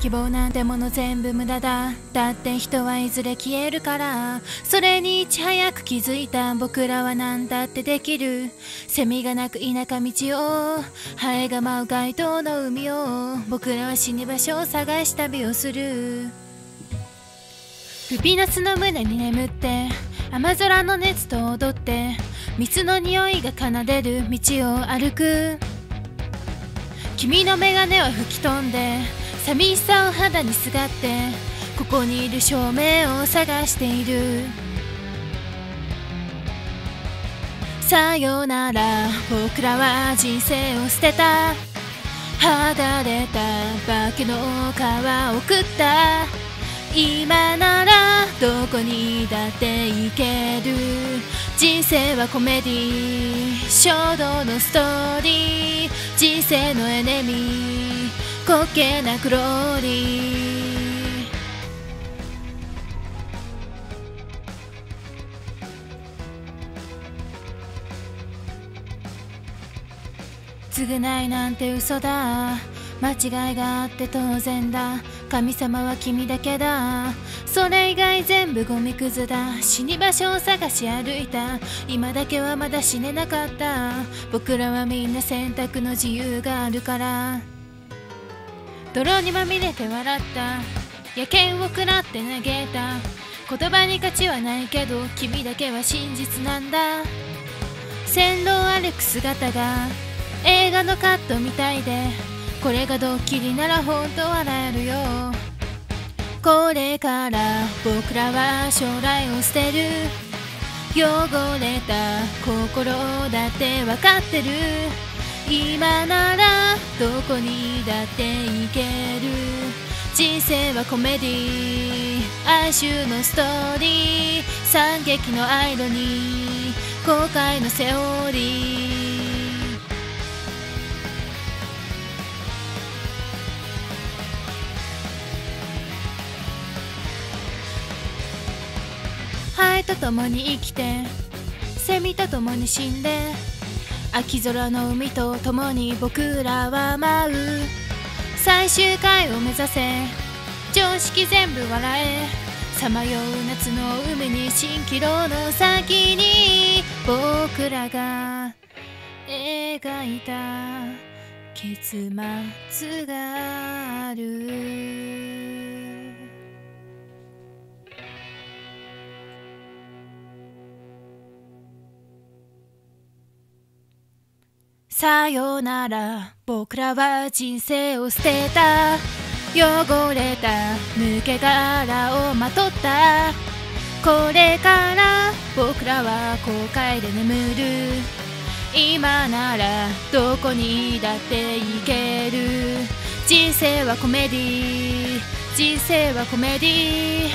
希望なんてもの全部無駄だ。だって人はいずれ消えるから。それにいち早く気づいた僕らは何だってできる。セミが鳴く田舎道をハエが舞う街灯の海を僕らは死に場所を探し旅をする。ルピナスの胸に眠って雨空の熱と踊って蜜の匂いが奏でる道を歩く。君の眼鏡は吹き飛んで寂しさを肌にすがってここにいる照明を探している。さよなら僕らは人生を捨てた。剥がれた化けの皮を食った。今ならどこにだって行ける。人生はコメディ衝動のストーリー。人生のエネミー。滑稽なクローリー。償いなんて嘘だ。間違いがあって当然だ。神様は君だけだ。それ以外全部ゴミくずだ。死に場所を探し歩いた。今だけはまだ死ねなかった。僕らはみんな選択の自由があるから。泥にまみれて笑った。野犬を食らって嘆いた。言葉に価値はないけど君だけは真実なんだ。線路を歩く姿が映画のカットみたいでこれがドッキリなら本当笑えるよ。これから僕らは将来を捨てる。汚れた心だって分かってる。今ならどこにだって行ける。人生はコメディ哀愁のストーリー。惨劇のアイロニー後悔のセオリー。ハエと共に生きてセミと共に死んで秋空の海と共に僕らは舞う。最終回を目指せ。常識全部笑え。さまよう夏の海に蜃気楼の先に僕らが描いた結末がある。さよなら。僕らは人生を捨てた。汚れた抜け殻をまとった。これから僕らは後悔で眠る。今ならどこにだって行ける。人生はコメディ人生はコメディ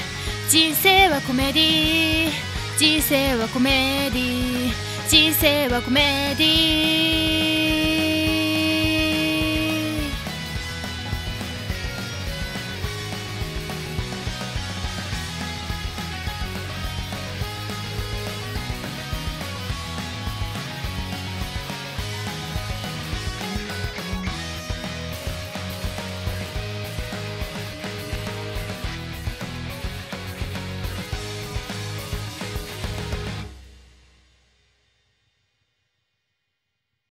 人生はコメディ人生はコメディ人生はコメディ